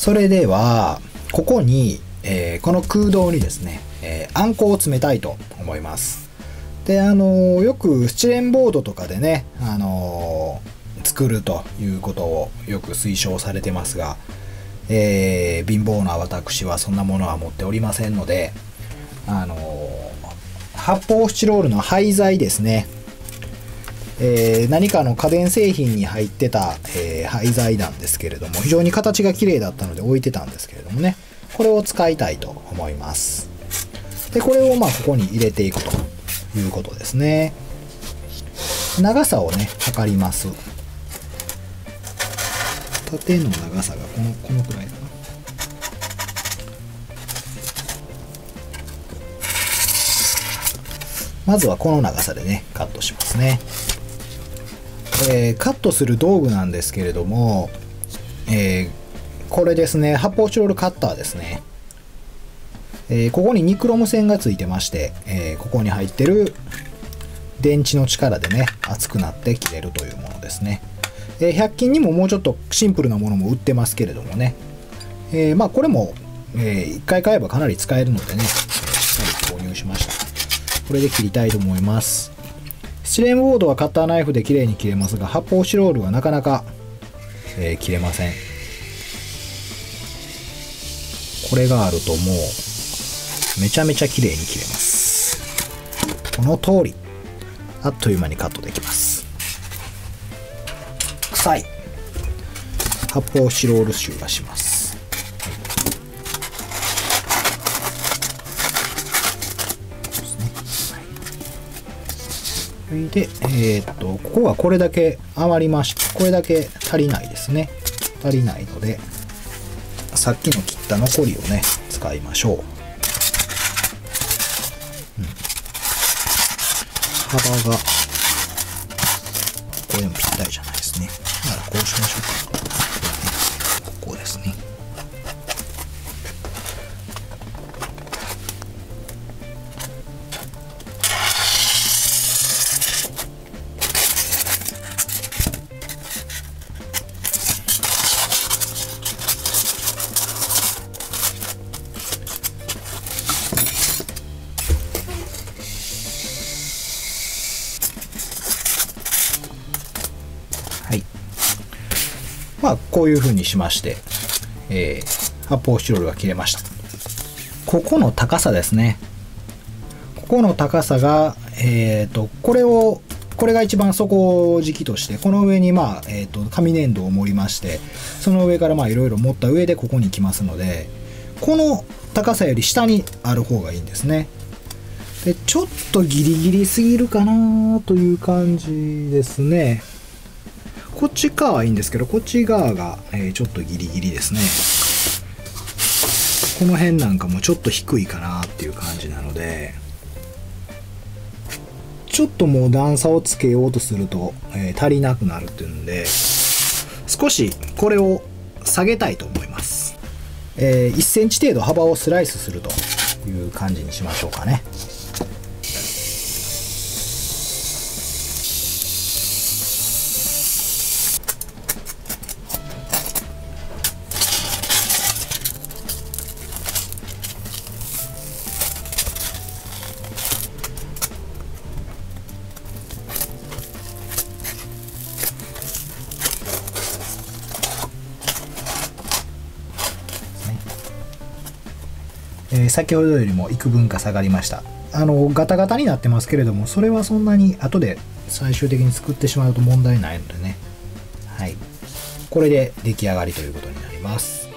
それではここに、えーこの空洞にですね、えーあんこを詰めたいと思います。であのーよくスチレンボードとかでね、あの作るということをよく推奨されてますが、えー貧乏な私はそんなものは持っておりませんのであの発泡スチロールの廃材ですねえー何かの家電製品に入ってた、えー廃材なんですけれども非常に形が綺麗だったので置いてたんですけれどもね。これを使いたいと思います。でこれをまあここに入れていくということですね。長さをね測ります。縦の長さがこのこのくらいかな。まずはこの長さでねカットしますね。えーカットする道具なんですけれども、えーこれですね発泡スチロールカッターですね、えーここにニクロム線がついてまして、えここに入ってる電池の力でね熱くなって切れるというものですね、え100均にももうちょっとシンプルなものも売ってますけれどもね、えまあこれも、え1回買えばかなり使えるのでね、しっかり購入しました。これで切りたいと思います。スチレンボードはカッターナイフで綺麗に切れますが発泡スチロールはなかなか、えー切れません。これがあるともうめちゃめちゃ綺麗に切れます。この通りあっという間にカットできます。臭い。発泡スチロール臭がします。で、えーっと、ここはこれだけ余りましてこれだけ足りないですね。足りないので、さっきの切った残りをね、使いましょう。うん幅が、これでもぴったりじゃないですね。ならこうしましょうか。まあ、こういう風にしまして、えー発泡スチロールが切れました。ここの高さですね。ここの高さが、えっ、と、これを、これが一番底敷きとして、この上に、まあ、えっ、と、紙粘土を盛りまして、その上から、まあ、いろいろ持った上でここに来ますので、この高さより下にある方がいいんですね。で、ちょっとギリギリすぎるかなという感じですね。こっち側はいいんですけど、こっち側が、えちょっとギリギリですね。この辺なんかもちょっと低いかなっていう感じなので、ちょっともう段差をつけようとすると、え足りなくなるっていうんで、少しこれを下げたいと思います。えー1センチ程度幅をスライスするという感じにしましょうかね。えー先ほどよりも幾分か下がりました。あのガタガタになってますけれどもそれはそんなに後で最終的に作ってしまうと問題ないのでね。はい。これで出来上がりということになります。